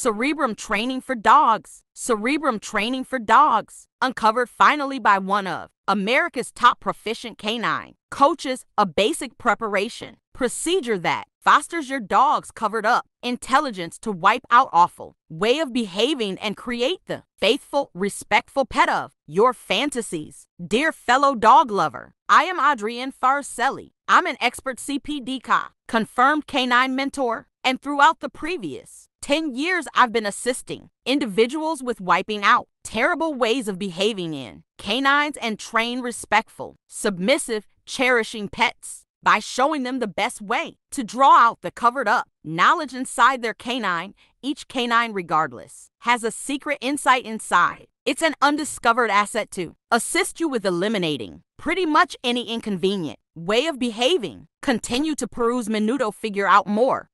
Cerebrum Training for Dogs. Cerebrum Training for Dogs. Uncovered finally by one of America's top proficient canine coaches a basic preparation procedure that fosters your dog's covered up intelligence to wipe out awful way of behaving and create the faithful, respectful pet of your fantasies. Dear fellow dog lover, I am Adrienne Farricelli. I'm an expert CPDT-KA, confirmed canine mentor, and throughout the previous 10 years, I've been assisting individuals with wiping out terrible ways of behaving in canines and train respectful, submissive, cherishing pets by showing them the best way to draw out the covered up knowledge inside their canine. Each canine, regardless, has a secret insight inside. It's an undiscovered asset to assist you with eliminating pretty much any inconvenient way of behaving. Continue to peruse Menudo, figure out more.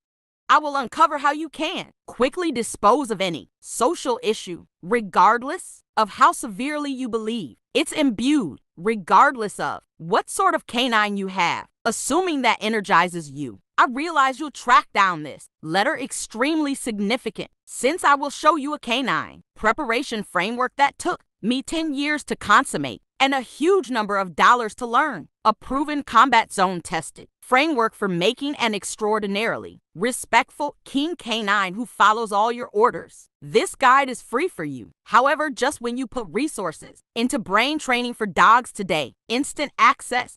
I will uncover how you can quickly dispose of any social issue, regardless of how severely you believe it's imbued, regardless of what sort of canine you have. Assuming that energizes you, I realize you'll track down this letter extremely significant since I will show you a canine preparation framework that took me 10 years to consummate and a huge number of dollars to learn. A proven combat zone tested framework for making an extraordinarily respectful king canine who follows all your orders. This guide is free for you. However, just when you put resources into brain training for dogs today, instant access